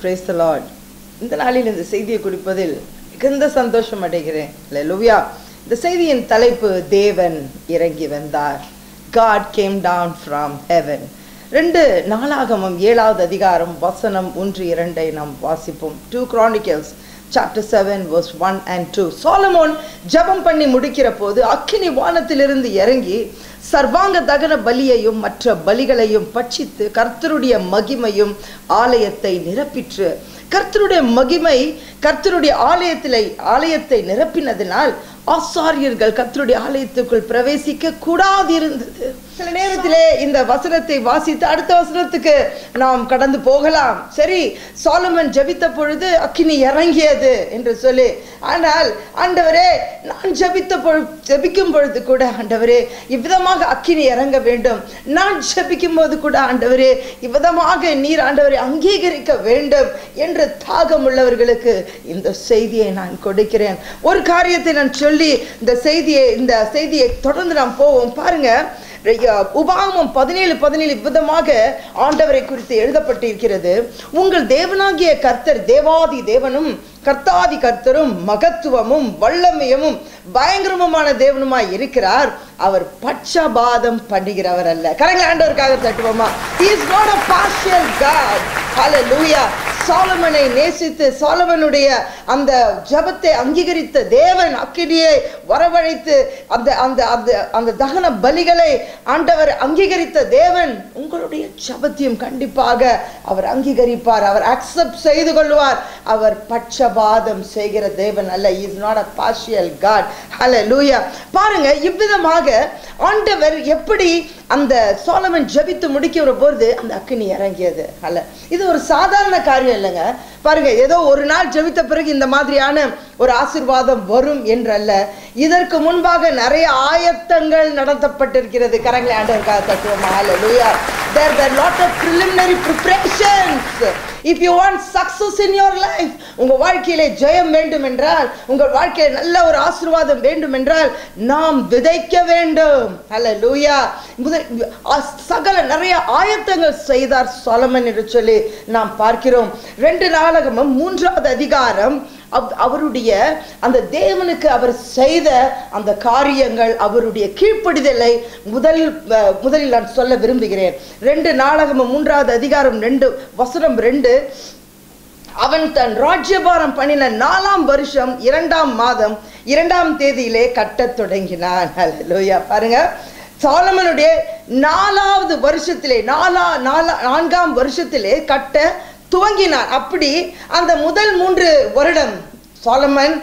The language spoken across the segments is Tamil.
பிரேஸ் த லார்ட் இந்த நாளில் இந்த செய்தியை குறிப்பதில் மிகுந்த சந்தோஷம் அடைகிறேன். லுவியா இந்த செய்தியின் தலைப்பு தேவன் இறங்கி வந்தார். God came down from heaven ரெண்டு நாளாகமம் ஏழாவது அதிகாரம் வசனம் ஒன்று இரண்டை நாம் வாசிப்போம். Two Chronicles chapter seven verse one and two Solomon ஜபம் பண்ணி முடிக்கிற போது அக்கினி வானத்திலிருந்து இறங்கி சர்வாங்க தகன பலியையும் மற்ற பலிகளையும் பட்சித்து கர்த்தருடைய மகிமையும் ஆலயத்தை நிரப்பிற்று. கர்த்தருடைய மகிமை கர்த்தருடைய ஆலயத்திலே ஆலயத்தை நிரப்பினதினால் ஆசாரியர்கள் கத்தருடைய ஆலயத்துக்குள் பிரவேசிக்க கூடாது இருந்தது சில நேரத்திலே இந்த வசனத்தை வாசித்து அடுத்த வசனத்துக்கு நாம் கடந்து போகலாம். சரி சாலமன் ஜபித்த பொழுது அக்கினி இறங்கியது என்று சொல்லி ஆனால் ஆண்டவரே நான் ஜபித்த பொழு பொழுது கூட ஆண்டவரே இவ்விதமாக அக்கினி இறங்க வேண்டும். நான் ஜபிக்கும் போது கூட ஆண்டவரே இவ்விதமாக நீர் ஆண்டவரை அங்கீகரிக்க வேண்டும் என்று தாகம் உள்ளவர்களுக்கு இந்த செய்தியை நான் கொடுக்கிறேன். ஒரு காரியத்தை நான் சொல்லி இந்த செய்தியை இந்த செய்தியை தொடர்ந்து நாம் போவோம். பாருங்க உபாகமம் பதினேழு பதினேழு விதமாக ஆண்டவரை குறித்து எழுதப்பட்டிருக்கிறது. உங்கள் தேவனாகிய கர்த்தர் தேவாதி தேவனும் கர்த்தாதி கர்த்தரும் மகத்துவமும் வல்லமையமும் பயங்கரமுமான தேவனுமாய் இருக்கிறார். அவர் பட்சபாதம் பண்ணுகிறவர் அல்ல. கரெக்ட் ஆண்டவருக்காக தட்டுவோமா? Is not a a God god. லூயா சாலமனை நேசித்து சாலமனுடைய அந்த ஜபத்தை அங்கீகரித்த தேவன் அக்கினியை வரவழைத்து அந்த அந்த அந்த அந்த தகன பலிகளை ஆண்டவர் அங்கீகரித்த தேவன் உங்களுடைய ஜபத்தையும் கண்டிப்பாக அவர் அங்கீகரிப்பார். அவர் அக்செப்ட் செய்து கொள்வார். அவர் பட்சபாதம் செய்கிற தேவன் அல்ல. Is not a partial God hallelujah பாருங்க இவ்விதமாக ஆண்டவர் எப்படி அந்த சோலமன் ஜபித்து முடிக்கிற போது அந்த அக்கினி இறங்கியது. அல்ல. இது ஒரு சாதாரண காரியம் இல்லைங்க. பாருங்க ஏதோ ஒரு நாள் ஜெபித்த பிறகு இந்த மாதிரியான ஒரு ஆசிர்வாதம் வரும் என்றல்ல. இதற்கு முன்பாக நிறைய ஆயத்தங்கள் நடத்தப்பட்டிருக்கிறது. கரங்களை ஆண்டவருக்காக தத்துவமா. லூயா there there lot of preliminary preparations if you want success in your life உங்கள் வாழ்க்கையிலே ஜெயம் வேண்டும் என்றால் உங்கள் வாழ்க்கையில நல்ல ஒரு ஆசீர்வாதம் வேண்டும் என்றால் நாம் விதைக்க வேண்டும். அல்ல லூயா சகல நிறைய ஆயத்தங்கள் செய்தார் சொலமன் என்று சொல்லி நாம் பார்க்கிறோம். ரெண்டு நாளகமும் மூன்றாவது அதிகாரம் அவருடைய அந்த தேவனுக்கு அவர் செய்த அந்த காரியங்கள் அவருடைய கீழ்ப்படிதலை முதல் முதலில் நான் சொல்ல விரும்புகிறேன். ரெண்டு நாடகமும் மூன்றாவது அதிகாரம் ரெண்டு வசனம் ரெண்டு. அவன் தன் ராஜ்யபாரம் பண்ணின நாலாம் வருஷம் இரண்டாம் மாதம் இரண்டாம் தேதியிலே கட்டத் தொடங்கினான். லோயா பாருங்க. சாலமனுடைய நாலாவது வருஷத்திலே நாலா நாலா நான்காம் வருஷத்திலே கட்ட துவங்கினார். அப்படி அந்த முதல் மூன்று வருடம் சாலமன்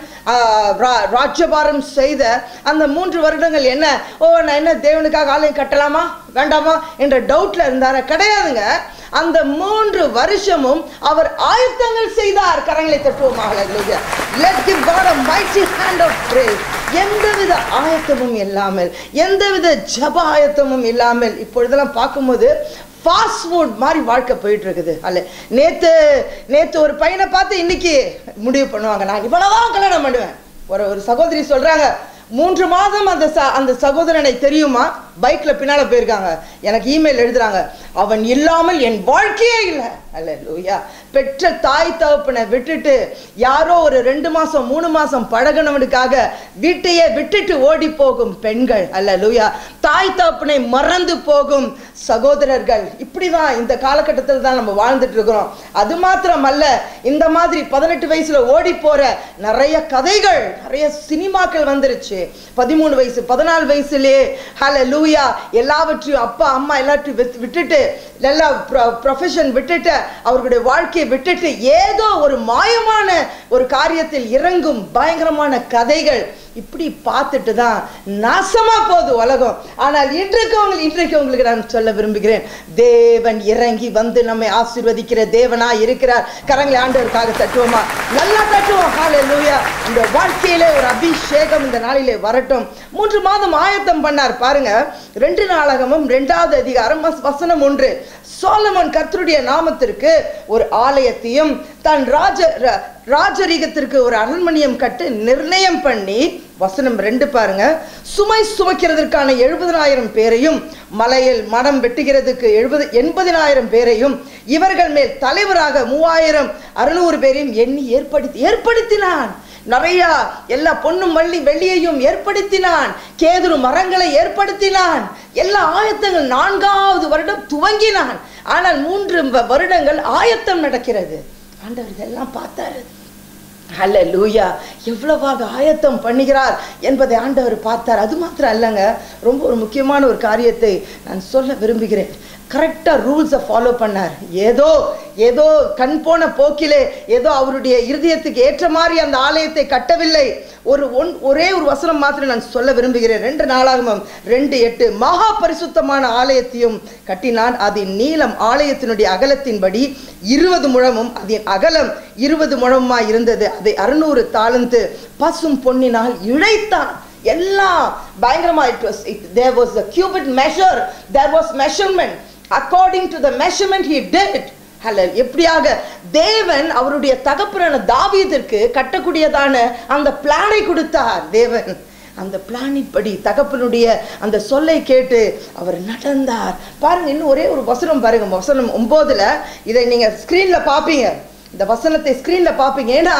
ராஜபாரம் செய்த அந்த மூன்று வருடங்கள் என்ன? ஓ நான் என்ன தேவனுக்காக ஆலயம் கட்டலாமா? வேண்டாமா? என்ற டவுட்ல இருந்தார? கிடையாதுங்க. அந்த மூன்று வருஷமும் அவர் ஆயத்தங்கள் செய்தார். கரங்களை தட்டுவோமாக let give God a mighty hand of praise. எந்தவித ஆயத்தமும் இல்லாமல் எந்தவித ஜப ஆயத்தமும் இல்லாமல் இப்பொழுதெல்லாம் பார்க்கும்போது ஃபாஸ்ட் ஃபுட் மாதிரி வாழ்க்கை போயிட்டு இருக்குது அல்ல நேற்று நேற்று ஒரு பையனை பார்த்து இன்னைக்கு முடிவு பண்ணுவாங்க. நான் இவ்வளவுதான் கல்யாணம் பண்ணுவேன். ஒரு ஒரு சகோதரி சொல்றாங்க மூன்று மாதம் அந்த ச அந்த சகோதரனை தெரியுமா? பைக்கில் பின்னால் போயிருக்காங்க. எனக்கு இமெயில் எழுதுறாங்க அவன் இல்லாமல் என் வாழ்க்கையே இல்லை. அல்ல லூயா. பெற்ற தாய் தகப்பனை விட்டுட்டு யாரோ ஒரு ரெண்டு மாசம் மூணு மாசம் பழகினவனுக்காக வீட்டையே விட்டுட்டு ஓடி போகும் பெண்கள். அல்ல லூயா தாய் தகப்பனை மறந்து போகும் சகோதரர்கள். இப்படிதான் இந்த காலகட்டத்தில் தான் நம்ம வாழ்ந்துட்டு இருக்கிறோம். அது மாத்திரம் அல்ல இந்த மாதிரி பதினெட்டு வயசுல ஓடி போற நிறைய கதைகள் நிறைய சினிமாக்கள் வந்துருச்சு. பதிமூணு வயசு பதினாலு வயசுலயே ஹல லூயா எல்லாவற்றையும் அப்பா அம்மா எல்லாத்தையும் விட்டுட்டு எல்லா ப்ரொஃபஷன் விட்டுட்டு அவர்களுடைய வாழ்க்கையை விட்டுட்டு ஏதோ ஒரு மாயமான ஒரு காரியத்தில் இறங்கும் பயங்கரமான கதைகள். இப்படி பார்த்துட்டு தான் நாசமா போகுது உலகம். ஆனால் இன்றைக்கு உங்களுக்கு இன்றைக்கு உங்களுக்கு நான் சொல்ல விரும்புகிறேன் தேவன் இறங்கி வந்து நம்மை ஆசிர்வதிக்கிற தேவனா இருக்கிறார். கரங்களை ஆண்டவருக்காக தட்டுவோமா? நல்லா தட்டுவோம். ஹாலே லூயா இந்த வாழ்க்கையிலே ஒரு அபிஷேகம் இந்த நாளிலே வரட்டும். மூன்று மாதம் ஆயத்தம் பண்ணார். பாருங்க ரெண்டு நாளகமும் ரெண்டாவது அதிகாரம் வசனம் ஒன்று. சோலமன் கர்த்தருடைய நாமத்திற்கு ஒரு ஆலயத்தையும் தன் ராஜ ராஜரீகத்திற்கு ஒரு அரண்மனையம் கட்டு நிர்ணயம் பண்ணி வசனம் ரெண்டு பாருங்க. சுமை சுமக்கிறதுக்கான எழுபதனாயிரம் பேரையும் மலையில் மடம் வெட்டுகிறதுக்கு எழுபது எண்பதினாயிரம் பேரையும் இவர்கள் மேல் தலைவராக மூவாயிரம் அறுநூறு பேரையும் எண்ணி ஏற்படுத்தி ஏற்படுத்தினான். நிறைய எல்லா பொண்ணும் வள்ளி வெள்ளியையும் ஏற்படுத்தினான். கேதுரு மரங்களை ஏற்படுத்தினான். எல்லா ஆயத்தங்கள் நான்காவது வருடம் துவங்கினான். ஆனால் மூன்று வ- வருடங்கள் ஆயத்தம் நடக்கிறது. ஆண்டவர் இதெல்லாம் பார்த்தாரு. அல்ல லூயா எவ்வளவாக ஆயத்தம் பண்ணுகிறார் என்பதை ஆண்டவர் பார்த்தார். அது மாத்திரம் அல்லங்க ரொம்ப ஒரு முக்கியமான ஒரு காரியத்தை நான் சொல்ல விரும்புகிறேன். கரெக்டாக ரூல்ஸை ஃபாலோ பண்ணார். ஏதோ ஏதோ கண் போன போக்கிலே ஏதோ அவருடைய இருதயத்துக்கு ஏற்ற மாதிரி அந்த ஆலயத்தை கட்டவில்லை. ஒரு ஒன் ஒரே ஒரு வசனம் மாத்திரம் நான் சொல்ல விரும்புகிறேன். ரெண்டு நாளாகமும் ரெண்டு எட்டு மகா பரிசுத்தமான ஆலயத்தையும் கட்டினான். அதன் நீளம் ஆலயத்தினுடைய அகலத்தின்படி இருபது முழமும் அதன் அகலம் இருபது முழமுமாய் இருந்தது. அதை அறுநூறு தாளந்து பசும் பொன்னினால் இழைத்தான். எல்லாம் பயங்கரமாக it was there was the cubit measure there was measurement according to the measurement he did hello எப்படியாக தேவன் அவருடைய தகப்பனான தாவீதிற்கு கட்டக்கூடியதான அந்த பிளானை கொடுத்தார். தேவன் அந்த பிளானின்படி தகப்பனுடைய அந்த சொல்லை கேட்டு அவர் நடந்தார். பாருங்க இன்னும் ஒரே ஒரு வசனம் பாருங்க வசனம் ஒம்போதுல இதை நீங்க ஸ்கிரீன்ல பாப்பீங்க. இந்த வசனத்தை ஸ்கிரீன்ல பார்ப்பீங்க. ஏன்னா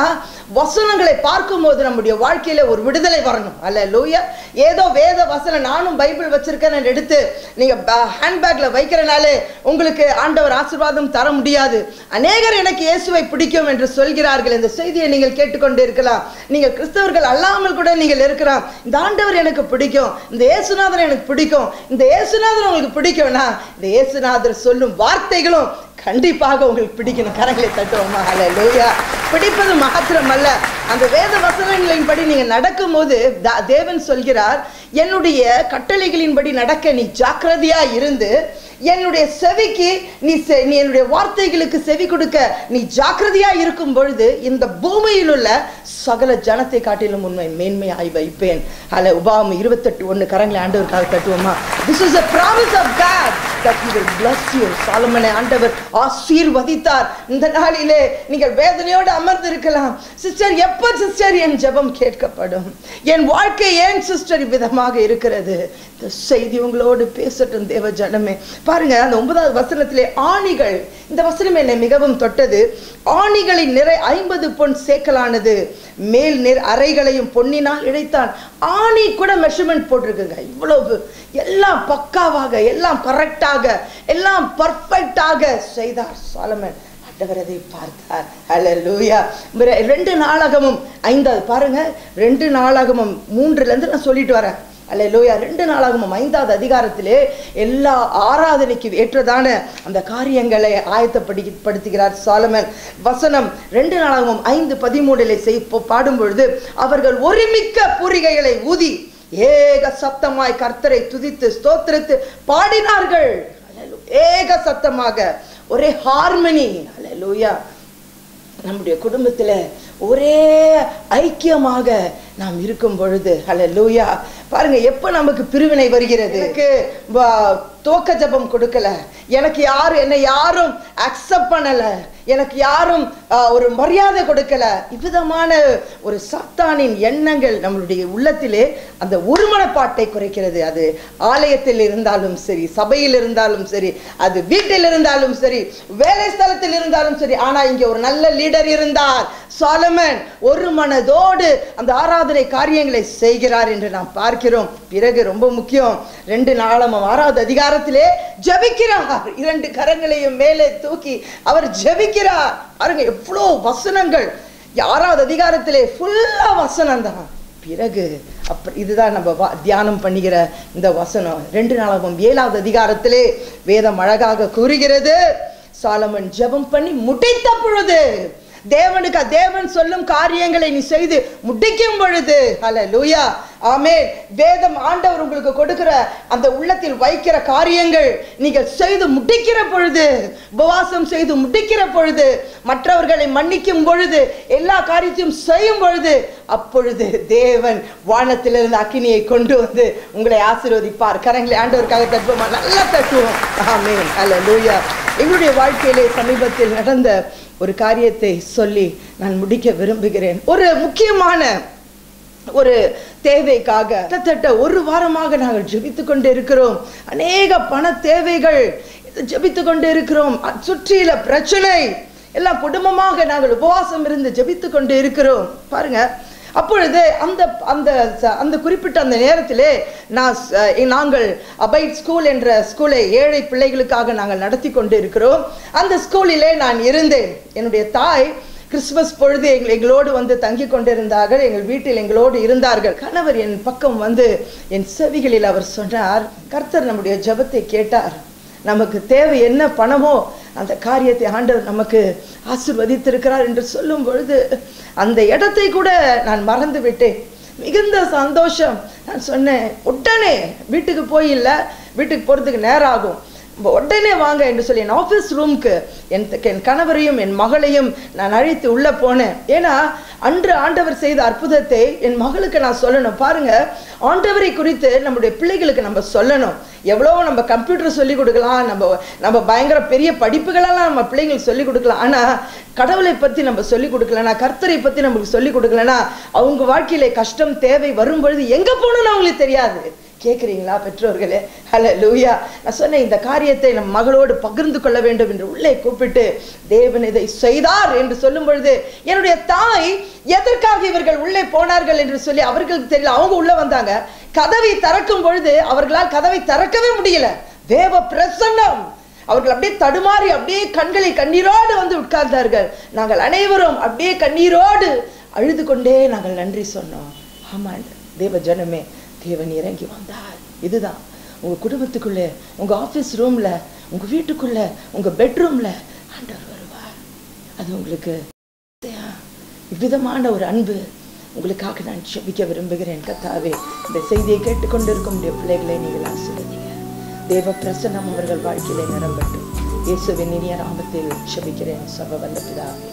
வசனங்களை பார்க்கும்போது நம்முடைய வாழ்க்கையில ஒரு விடுதலை வரணும். அல்ல லூயா ஏதோ வேத வசனம் நானும் பைபிள் வச்சிருக்கேன் எடுத்து நீங்க ஹேண்ட்பேக்ல வைக்கிறனாலே உங்களுக்கு ஆண்டவர் ஆசீர்வாதம் தர முடியாது. அநேகர் எனக்கு இயேசுவை பிடிக்கும் என்று சொல்கிறார்கள். இந்த செய்தியை நீங்கள் கேட்டுக்கொண்டு இருக்கலாம் நீங்கள் கிறிஸ்தவர்கள் அல்லாமல் கூட நீங்கள் இருக்கலாம். இந்த ஆண்டவர் எனக்கு பிடிக்கும். இந்த இயேசுநாதர் எனக்கு பிடிக்கும். இந்த இயேசுநாதர் உங்களுக்கு பிடிக்கும்னா இந்த இயேசுநாதர் சொல்லும் வார்த்தைகளும் கண்டிப்பாக உங்களுக்கு பிடிக்கணும் கரங்களை தட்டுவோமா? அல்ல பிடிப்பது மாத்திரமல்ல. அந்த வேத வசனங்களின்படி நீங்கள் நடக்கும்போது தா- தேவன் சொல்கிறார் என்னுடைய கட்டளைகளின்படி நடக்க நீ ஜாக்கிரதையாக இருந்து என்னுடைய செவிக்கு நீ செ- நீ என்னுடைய வார்த்தைகளுக்கு செவி கொடுக்க நீ ஜாக்கிரதையாக இருக்கும் பொழுது இந்த பூமியில் உள்ள சகல ஜனத்தை காட்டிலும் உண்மை மேன்மையாய் வைப்பேன். அல்ல உபாம இருபத்தெட்டு ஒன்று கரங்களை ஆண்டவருக்காக தட்டுவோமா? This is a promise of God. சாலமனை ஆண்டவர் ஆசீர்வதித்தார். இந்த நாளிலே நீங்கள் வேதனையோடு அமர்ந்து இருக்கலாம் சிஸ்டர் எப்ப சிஸ்டர் என் ஜெபம் கேட்கப்படும்? என் வாழ்க்கை ஏன் சிஸ்டர் விதமாக இருக்கிறது? இந்த செய்தி உங்களோடு பேசட்டும் தேவ ஜனமே. பாருங்க அந்த ஒன்பதாவது வசனத்திலே ஆணிகள் இந்த வசனம் என்னை மிகவும் தொட்டது. ஆணிகளின் நிறை ஐம்பது பொன் சேக்கலானது. மேல் நிற அறைகளையும் பொன்னினால் இழைத்தான். ஆணி கூட மெஷர்மெண்ட் போட்டிருக்குங்க. இவ்வளவு எல்லாம் பக்காவாக எல்லாம் கரெக்டாக எல்லாம் பர்ஃபெக்டாக செய்தார் சாலமன். ஆண்டவர் அதை பார்த்தார். அல்லேலூயா ரெண்டு நாளாகமும் ஐந்தாவது பாருங்க ரெண்டு நாளாகமும் மூன்றுல இருந்து நான் சொல்லிட்டு வரேன். அல்ல லோயா ரெண்டு நாளாகமும் ஐந்தாவது அதிகாரத்திலே எல்லா ஆராதனைக்கு ஏற்றதான அந்த காரியங்களை ஆயத்தப்படி படுத்துகிறார் சாலமன். வசனம் ரெண்டு நாளாகமும் ஐந்து பதிமூணிலே செய் பாடும் பொழுது அவர்கள் ஒருமிக்க பூரிகைகளை ஊதி ஏக சத்தமாய் கர்த்தரை துதித்து ஸ்தோத்திரித்து பாடினார்கள். ஏக சத்தமாக. ஒரே ஹார்மனி. அல்ல லோயா நம்முடைய குடும்பத்தில் ஒரே ஐக்கியமாக நாம் இருக்கும் பொழுது. அல்லேலூயா. பாருங்க எப்போ நமக்கு பிரிவினை வருகிறது? துவக்க ஜெபம் கொடுக்கல. எனக்கு யாரும் என்னை யாரும் அக்செப்ட் பண்ணல. எனக்கு யாரும் ஒரு மரியாதை கொடுக்கல. இவ்விதமான ஒரு சாத்தானின் எண்ணங்கள் நம்மளுடைய உள்ளத்திலே அந்த ஒருமனப்பாட்டை குறைக்கிறது. அது ஆலயத்தில் இருந்தாலும் சரி சபையில் இருந்தாலும் சரி அது வீட்டில் இருந்தாலும் சரி வேலை ஸ்தலத்தில் இருந்தாலும் சரி ஆனா இங்க ஒரு நல்ல லீடர் இருந்தார். சாலமன் ஒரு மனதோடு அந்த ஆராதனை காரியங்களை செய்கிறார் என்று நாம் பார்க்கிறோம். பிறகு ரொம்ப முக்கியம் ரெண்டு நாளாம் ஆறாவது அதிகாரத்திலே ஜபிக்கிறார். இரண்டு கரங்களையும் மேலே தூக்கி அவர் ஜபிக்கிறார். பாருங்க எவ்வளோ வசனங்கள். ஆறாவது அதிகாரத்திலே ஃபுல்லா வசனம் தான். பிறகு அப்புறம் இதுதான் நம்ம தியானம் பண்ணுகிற இந்த வசனம். ரெண்டு நாளாகவும் ஏழாவது அதிகாரத்திலே வேதம் அழகாக கூறுகிறது. சாலமன் ஜெபம் பண்ணி முடித்த பொழுது தேவனுக்கு தேவன் சொல்லும் காரியங்களை நீ செய்து முடிக்கும் பொழுது அல்ல லூயா ஆமே வேதம் ஆண்டவர் உங்களுக்கு கொடுக்கிற அந்த உள்ளத்தில் வைக்கிற காரியங்கள் நீங்கள் செய்து முடிக்கிற பொழுது உபவாசம் செய்து முடிக்கிற பொழுது மற்றவர்களை மன்னிக்கும் பொழுது எல்லா காரியத்தையும் செய்யும் பொழுது அப்பொழுது தேவன் வானத்திலிருந்து அக்கினியை கொண்டு வந்து உங்களை ஆசீர்வதிப்பார். கரங்களை ஆண்டவருக்காக தட்டுவோமா? நல்லா தட்டுவோம். அல்ல லூயா எங்களுடைய வாழ்க்கையிலே சமீபத்தில் நடந்த ஒரு காரியத்தை சொல்லி நான் முடிக்க விரும்புகிறேன். ஒரு முக்கியமான ஒரு தேவைக்காக கிட்டத்தட்ட ஒரு வாரமாக நாங்கள் ஜெபித்து கொண்டு இருக்கிறோம் அநேக பண தேவைகள் ஜெபித்து கொண்டு இருக்கிறோம் சுற்றியில சுற்றில பிரச்சனை எல்லாம் குடும்பமாக நாங்கள் உபவாசம் இருந்து ஜெபித்து கொண்டு இருக்கிறோம் பாருங்க அப்பொழுது அந்த அந்த அந்த குறிப்பிட்ட அந்த நேரத்திலே நான் நாங்கள் அபைட் ஸ்கூல் என்ற ஸ்கூலை ஏழை பிள்ளைகளுக்காக நாங்கள் நடத்தி கொண்டு இருக்கிறோம் அந்த ஸ்கூலிலே நான் இருந்தேன். என்னுடைய தாய் கிறிஸ்துமஸ் பொழுது எங்கள் எங்களோடு வந்து தங்கி கொண்டிருந்தார்கள். எங்கள் வீட்டில் எங்களோடு இருந்தார்கள். கணவர் என் பக்கம் வந்து என் செவிகளில் அவர் சொன்னார் கர்த்தர் நம்முடைய ஜபத்தை கேட்டார். நமக்கு தேவை என்ன பணமோ அந்த காரியத்தை ஆண்டவர் நமக்கு ஆசிர்வதித்திருக்கிறார் என்று சொல்லும் பொழுது அந்த இடத்தை கூட நான் மறந்து விட்டேன் மிகுந்த சந்தோஷம். நான் சொன்னேன் உடனே வீட்டுக்கு போய் இல்லை வீட்டுக்கு போகிறதுக்கு நேரம் ஆகும். உடனே வாங்க என்று சொல்லி என் ஆஃபீஸ் ரூம்க்கு என் என் கணவரையும் என் மகளையும் நான் அழைத்து உள்ளே போனேன். ஏன்னா அன்று ஆண்டவர் செய்த அற்புதத்தை என் மகளுக்கு நான் சொல்லணும். பாருங்க ஆண்டவரை குறித்து நம்முடைய பிள்ளைகளுக்கு நம்ம சொல்லணும். எவ்வளோ நம்ம கம்ப்யூட்டர் சொல்லிக் கொடுக்கலாம் நம்ம நம்ம பயங்கர பெரிய படிப்புகளெல்லாம் நம்ம பிள்ளைங்களுக்கு சொல்லிக் கொடுக்கலாம். ஆனால் கடவுளை பற்றி நம்ம சொல்லிக் கொடுக்கலனா கர்த்தரை பற்றி நம்மளுக்கு சொல்லிக் கொடுக்கலனா அவங்க வாழ்க்கையில கஷ்டம் தேவை வரும்பொழுது எங்கே போகணும்னு அவங்களுக்கு தெரியாது. கேட்குறீங்களா பெற்றோர்களே? ஹலோ லூயா நான் சொன்னேன் இந்த காரியத்தை நம் மகளோடு பகிர்ந்து கொள்ள வேண்டும் என்று உள்ளே கூப்பிட்டு தேவன் இதை செய்தார் என்று சொல்லும் பொழுது என்னுடைய தாய் எதற்காக இவர்கள் உள்ளே போனார்கள்? என்று சொல்லி அவர்களுக்கு தெரியல. அவங்க உள்ளே வந்தாங்க. கதவை திறக்கும் பொழுது அவர்களால் கதவை திறக்கவே முடியல. தேவ பிரசன்னம். அவர்கள் அப்படியே தடுமாறி அப்படியே கண்களை கண்ணீரோடு வந்து உட்கார்ந்தார்கள். நாங்கள் அனைவரும் அப்படியே கண்ணீரோடு அழுது கொண்டே நாங்கள் நன்றி சொன்னோம். ஆமாம் தேவ ஜனமே. தேவன் இறங்கி வந்தார். இதுதான். உங்கள் குடும்பத்துக்குள்ளே உங்க ஆஃபீஸ் ரூம்ல உங்கள் வீட்டுக்குள்ளே உங்கள் பெட்ரூம்ல ஆண்டவர் வருவார். அது உங்களுக்கு இவ்விதமான ஒரு அன்பு உங்களுக்காக நான் செபிக்க விரும்புகிறேன் கத்தாவே. இந்த செய்தியை கேட்டுக்கொண்டிருக்கும் பிள்ளைகளை நீங்கள் ஆசிரியங்க தேவ பிரசன்னம் அவர்கள் வாழ்க்கையிலே நிரம்பட்டும். இயேசுவின் இனிய ராமத்தில் செபிக்கிறேன் சர்வ பிதாவே